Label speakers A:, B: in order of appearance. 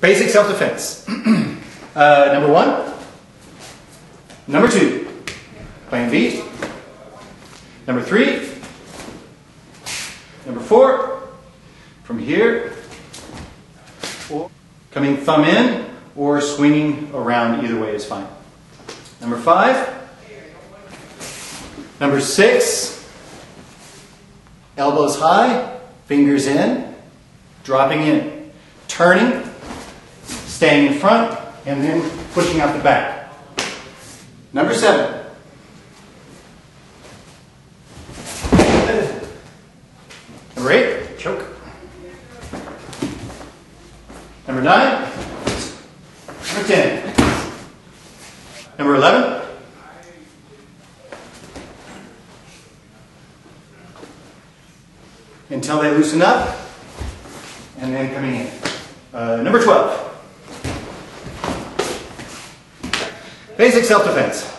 A: Basic self-defense. uh, number one. Number two. Playing beat. Number three. Number four. From here. Coming thumb in or swinging around either way is fine. Number five. Number six. Elbows high, fingers in, dropping in, turning, staying in front, and then pushing out the back. Number seven. Number eight, choke. Number nine. Number ten. Number eleven. Until they loosen up, and then coming in. Uh, number 12. Basic self-defense.